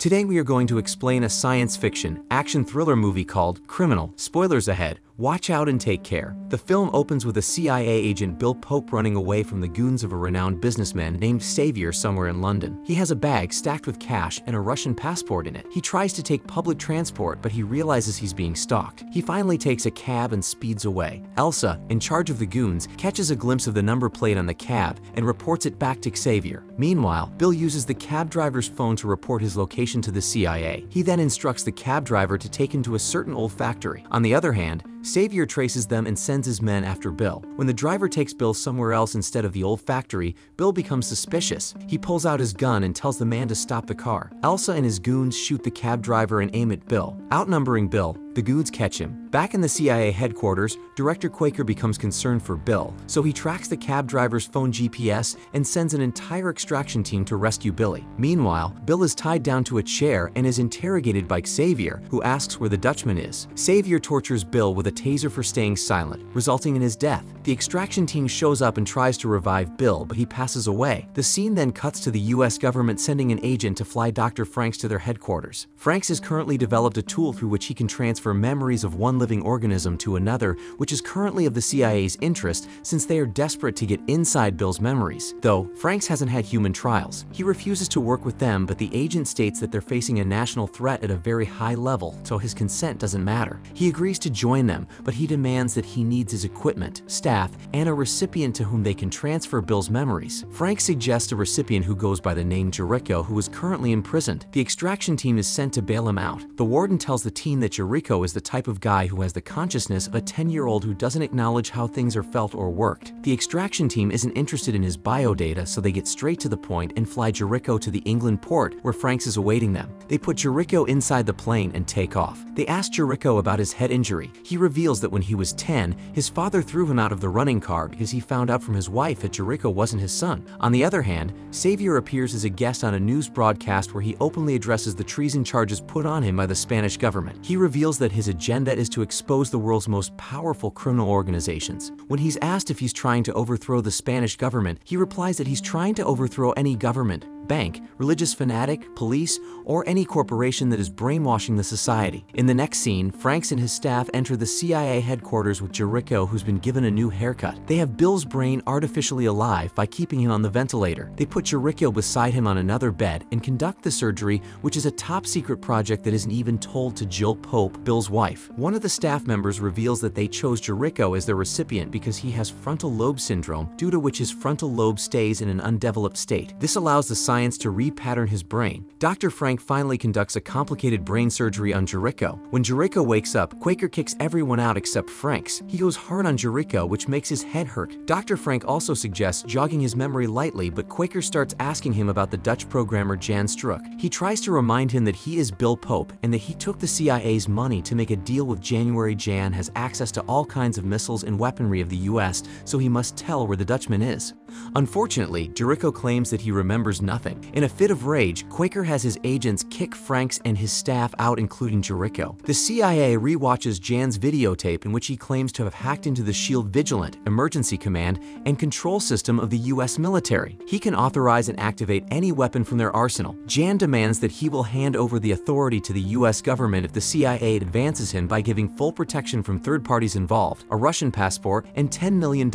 Today we are going to explain a science fiction, action thriller movie called Criminal. Spoilers ahead. Watch out and take care. The film opens with a CIA agent Bill Pope running away from the goons of a renowned businessman named Xavier somewhere in London. He has a bag stacked with cash and a Russian passport in it. He tries to take public transport, but he realizes he's being stalked. He finally takes a cab and speeds away. Elsa, in charge of the goons, catches a glimpse of the number plate on the cab and reports it back to Xavier. Meanwhile, Bill uses the cab driver's phone to report his location to the CIA. He then instructs the cab driver to take him to a certain old factory. On the other hand, Xavier traces them and sends his men after Bill. When the driver takes Bill somewhere else instead of the old factory, Bill becomes suspicious. He pulls out his gun and tells the man to stop the car. Elsa and his goons shoot the cab driver and aim at Bill. Outnumbering Bill, the goons catch him. Back in the CIA headquarters, Director Quaker becomes concerned for Bill, so he tracks the cab driver's phone GPS and sends an entire extraction team to rescue Billy. Meanwhile, Bill is tied down to a chair and is interrogated by Xavier, who asks where the Dutchman is. Xavier tortures Bill with a taser for staying silent, resulting in his death. The extraction team shows up and tries to revive Bill, but he passes away. The scene then cuts to the US government sending an agent to fly Dr. Franks to their headquarters. Franks has currently developed a tool through which he can transfer memories of one living organism to another, which is currently of the CIA's interest since they are desperate to get inside Bill's memories. Though, Franks hasn't had human trials. He refuses to work with them, but the agent states that they're facing a national threat at a very high level, so his consent doesn't matter. He agrees to join them, but he demands that he needs his equipment, staff, and a recipient to whom they can transfer Bill's memories. Frank suggests a recipient who goes by the name Jericho who is currently imprisoned. The extraction team is sent to bail him out. The warden tells the team that Jericho is the type of guy who has the consciousness of a 10-year-old who doesn't acknowledge how things are felt or worked. The extraction team isn't interested in his bio data, so they get straight to the point and fly Jericho to the England port where Franks is awaiting them. They put Jericho inside the plane and take off. They ask Jericho about his head injury. He reveals that when he was 10, his father threw him out of the running car because he found out from his wife that Jericho wasn't his son. On the other hand, Xavier appears as a guest on a news broadcast where he openly addresses the treason charges put on him by the Spanish government. He reveals that his agenda is to expose the world's most powerful criminal organizations. When he's asked if he's trying to overthrow the Spanish government, he replies that he's trying to overthrow any government, bank, religious fanatic, police, or any corporation that is brainwashing the society. In the next scene, Franks and his staff enter the CIA headquarters with Jericho who's been given a new haircut. They have Bill's brain artificially alive by keeping him on the ventilator. They put Jericho beside him on another bed and conduct the surgery, which is a top secret project that isn't even told to Jill Pope, Bill's wife. One of the staff members reveals that they chose Jericho as their recipient because he has frontal lobe syndrome, due to which his frontal lobe stays in an undeveloped state. This allows the science to repattern his brain. Dr. Frank finally conducts a complicated brain surgery on Jericho. When Jericho wakes up, Quaker kicks everyone out except Franks. He goes hard on Jericho, which makes his head hurt. Dr. Frank also suggests jogging his memory lightly, but Quaker starts asking him about the Dutch programmer Jan Struck. He tries to remind him that he is Bill Pope and that he took the CIA's money to make a deal with January Jan has access to all kinds of missiles and weaponry of the US, so he must tell where the Dutchman is. Unfortunately, Jericho claims that he remembers nothing. In a fit of rage, Quaker has his agents kick Franks and his staff out including Jericho. The CIA rewatches Jan's videotape in which he claims to have hacked into the SHIELD Vigilant, emergency command, and control system of the US military. He can authorize and activate any weapon from their arsenal. Jan demands that he will hand over the authority to the US government if the CIA advances him by giving full protection from third parties involved, a Russian passport, and $10 million.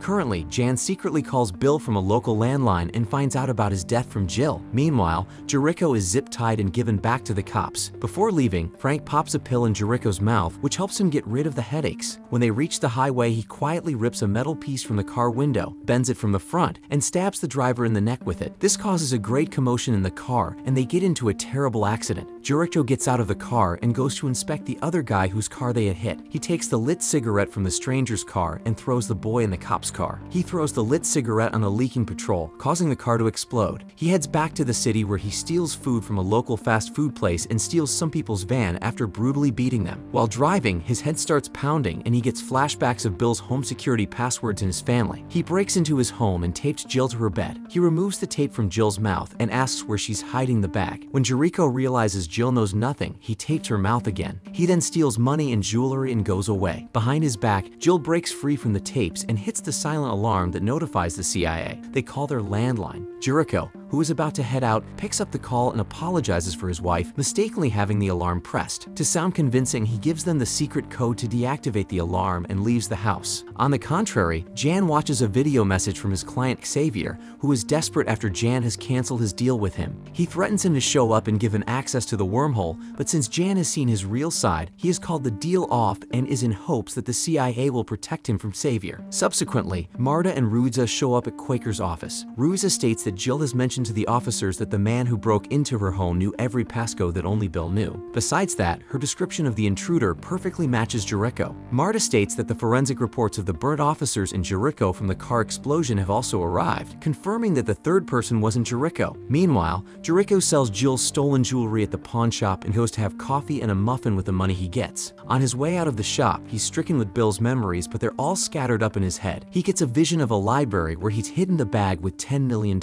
Currently, Jan secretly calls Bill from a local landline and finds out about his death from Jill. Meanwhile, Jericho is zip-tied and given back to the cops. Before leaving, Frank pops a pill in Jericho's mouth, which helps him get rid of the headaches. When they reach the highway, he quietly rips a metal piece from the car window, bends it from the front, and stabs the driver in the neck with it. This causes a great commotion in the car, and they get into a terrible accident. Jericho gets out of the car and goes to inspect the other guy whose car they had hit. He takes the lit cigarette from the stranger's car and throws the boy in the cop's car. He throws the lit cigarette on a leaking patrol, causing the car to explode. He heads back to the city where he steals food from a local fast food place and steals some people's van after brutally beating them. While driving, his head starts pounding and he gets flashbacks of Bill's home security passwords and his family. He breaks into his home and tapes Jill to her bed. He removes the tape from Jill's mouth and asks where she's hiding the bag. When Jericho realizes Jill knows nothing, he tapes her mouth again. He then steals money and jewelry and goes away. Behind his back, Jill breaks free from the tapes and hits the silent alarm that notifies the CIA. They call their landline. Jericho, who is about to head out, picks up the call and apologizes for his wife mistakenly having the alarm pressed. To sound convincing, he gives them the secret code to deactivate the alarm and leaves the house. On the contrary, Jan watches a video message from his client Xavier, who is desperate after Jan has canceled his deal with him. He threatens him to show up and give him access to the wormhole, but since Jan has seen his real side, he has called the deal off and is in hopes that the CIA will protect him from Xavier. Subsequently, Marta and Ruza show up at Quaker's office. Ruza states that Jill has mentioned to the officers that the man who broke into her home knew every passcode that only Bill knew. Besides that, her description of the intruder perfectly matches Jericho. Marta states that the forensic reports of the burnt officers in Jericho from the car explosion have also arrived, confirming that the third person wasn't Jericho. Meanwhile, Jericho sells Jill's stolen jewelry at the pawn shop and goes to have coffee and a muffin with the money he gets. On his way out of the shop, he's stricken with Bill's memories, but they're all scattered up in his head. He gets a vision of a library where he's hidden the bag with $10 million.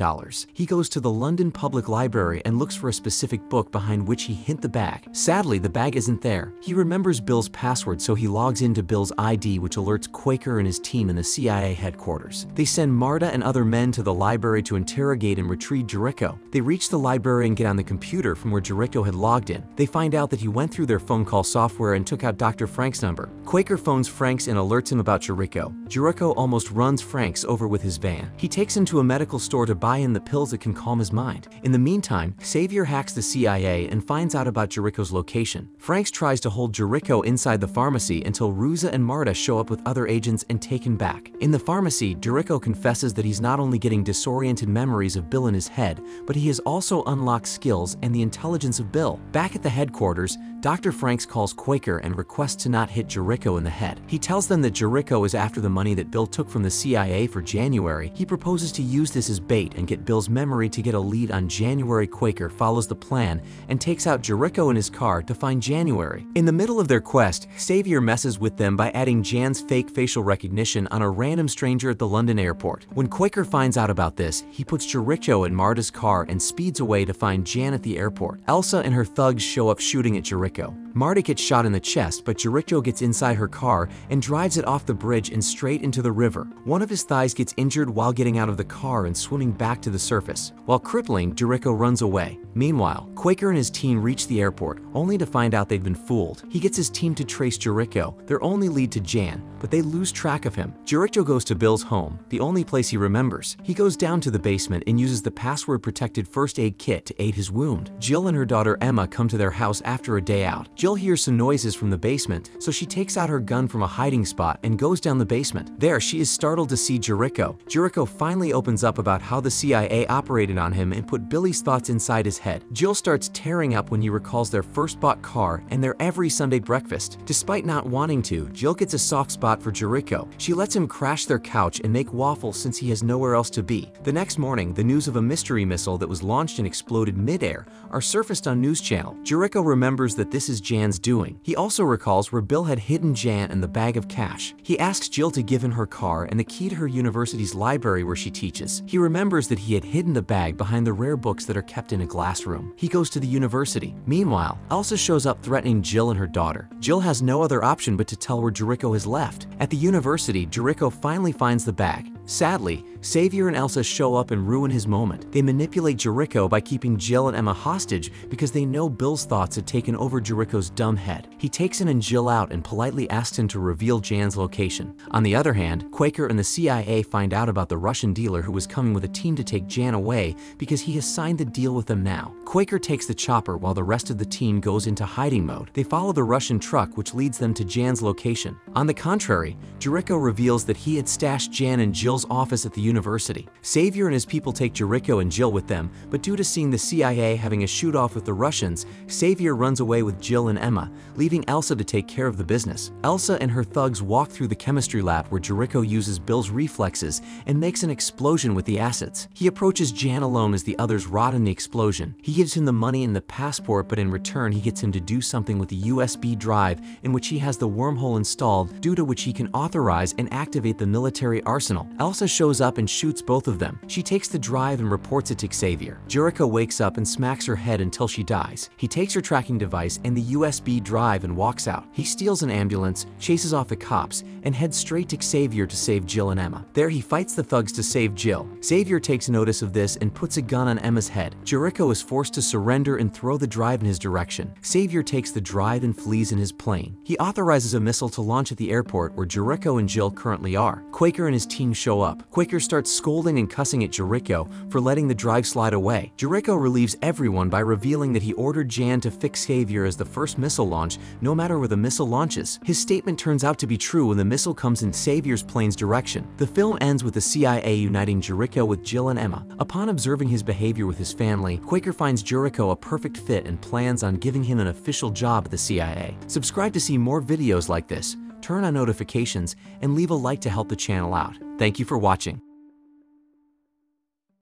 He goes to the London Public Library and looks for a specific book behind which he hid the bag. Sadly, the bag isn't there. He remembers Bill's password, so he logs into Bill's ID, which alerts Quaker and his team in the CIA headquarters. They send Marta and other men to the library to interrogate and retrieve Jericho. They reach the library and get on the computer from where Jericho had logged in. They find out that he went through their phone call software and took out Dr. Frank's number. Quaker phones Franks and alerts him about Jericho. Jericho almost runs Franks over with his van. He takes him to a medical store to buy in the pills that can calm his mind. In the meantime, Xavier hacks the CIA and finds out about Jericho's location. Franks tries to hold Jericho inside the pharmacy until Ruza and Marta show up with other agents and take him back. In the pharmacy, Jericho confesses that he's not only getting disoriented memories of Bill in his head, but he has also unlocked skills and the intelligence of Bill. Back at the headquarters, Dr. Franks calls Quaker and requests to not hit Jericho in the head. He tells them that Jericho is after the money that Bill took from the CIA for January. He proposes to use this as bait and get Bill's memory to get a lead on January Quaker follows the plan and takes out Jericho in his car to find January. In the middle of their quest, Xavier messes with them by adding Jan's fake facial recognition on a random stranger at the London airport. When Quaker finds out about this, he puts Jericho in Marta's car and speeds away to find Jan at the airport. Elsa and her thugs show up shooting at Jericho. Marta gets shot in the chest, but Jericho gets inside her car and drives it off the bridge and straight into the river. One of his thighs gets injured while getting out of the car and swimming back to the surface. While crippling, Jericho runs away. Meanwhile, Quaker and his team reach the airport, only to find out they've been fooled. He gets his team to trace Jericho, their only lead to Jan, but they lose track of him. Jericho goes to Bill's home, the only place he remembers. He goes down to the basement and uses the password-protected first aid kit to aid his wound. Jill and her daughter Emma come to their house after a day out. Jill hears some noises from the basement, so she takes out her gun from a hiding spot and goes down the basement. There, she is startled to see Jericho. Jericho finally opens up about how the CIA operated on him and put Billy's thoughts inside his head. Jill starts tearing up when he recalls their first bought car and their every Sunday breakfast. Despite not wanting to, Jill gets a soft spot for Jericho. She lets him crash their couch and make waffles since he has nowhere else to be. The next morning, the news of a mystery missile that was launched and exploded midair are surfaced on News Channel. Jericho remembers that this is Jan's doing. He also recalls where Bill had hidden Jan and the bag of cash. He asks Jill to give him her car and the key to her university's library where she teaches. He remembers that he had hidden the bag behind the rare books that are kept in a glass room. He goes to the university. Meanwhile, Elsa shows up threatening Jill and her daughter. Jill has no other option but to tell where Jericho has left. At the university, Jericho finally finds the bag. Sadly, Xavier and Elsa show up and ruin his moment. They manipulate Jericho by keeping Jill and Emma hostage because they know Bill's thoughts had taken over Jericho's dumb head. He takes in and Jill out and politely asks him to reveal Jan's location. On the other hand, Quaker and the CIA find out about the Russian dealer who was coming with a team to take Jan away because he has signed the deal with them now. Quaker takes the chopper while the rest of the team goes into hiding mode. They follow the Russian truck which leads them to Jan's location. On the contrary, Jericho reveals that he had stashed Jan in Jill's office at the university. Xavier and his people take Jericho and Jill with them, but due to seeing the CIA having a shoot-off with the Russians, Xavier runs away with Jill and Emma, leaving Elsa to take care of the business. Elsa and her thugs walk through the chemistry lab where Jericho uses Bill's reflexes and makes an explosion with the acids. He approaches Jan alone as the others rot in the explosion. He gives him the money and the passport, but in return he gets him to do something with the USB drive in which he has the wormhole installed, due to which he can authorize and activate the military arsenal. Elsa shows up and shoots both of them. She takes the drive and reports it to Xavier. Jericho wakes up and smacks her head until she dies. He takes her tracking device and the USB drive and walks out. He steals an ambulance, chases off the cops, and heads straight to Xavier to save Jill and Emma. There he fights the thugs to save Jill. Xavier takes notice of this and puts a gun on Emma's head. Jericho is forced to surrender and throw the drive in his direction. Xavier takes the drive and flees in his plane. He authorizes a missile to launch at the airport where Jericho and Jill currently are. Quaker and his team show up. Quaker starts scolding and cussing at Jericho for letting the drive slide away. Jericho relieves everyone by revealing that he ordered Jan to fix Xavier as the first missile launch, no matter where the missile launches. His statement turns out to be true when the missile comes in Xavier's plane's direction. The film ends with the CIA uniting Jericho with Jill and Emma. Upon observing his behavior with his family, Quaker finds Jericho a perfect fit and plans on giving him an official job at the CIA. Subscribe to see more videos like this, turn on notifications, and leave a like to help the channel out. Thank you for watching.